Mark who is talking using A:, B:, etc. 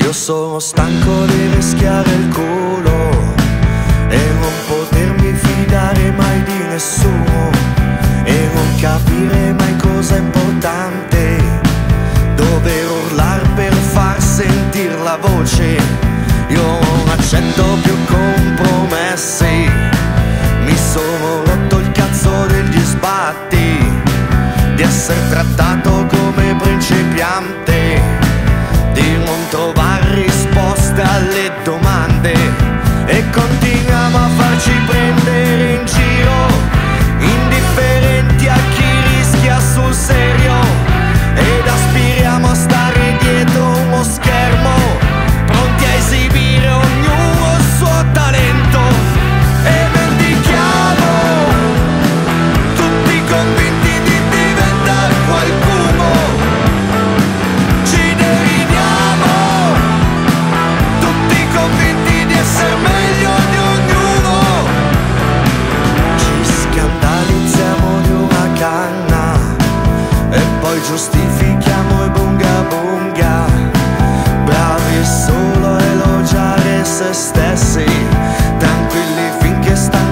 A: Io sono stanco di rischiare il culo e non potermi fidare mai di nessuno e non capire mai cosa è importante. Dover urlare per far sentire la voce. Io non accetto più compromessi. Mi sono rotto il cazzo degli sbatti di essere trattato come principiante, solid. Don't giustifichiamo i bunga bunga. Bravi solo elogiare se stessi Tranquilli finché stanno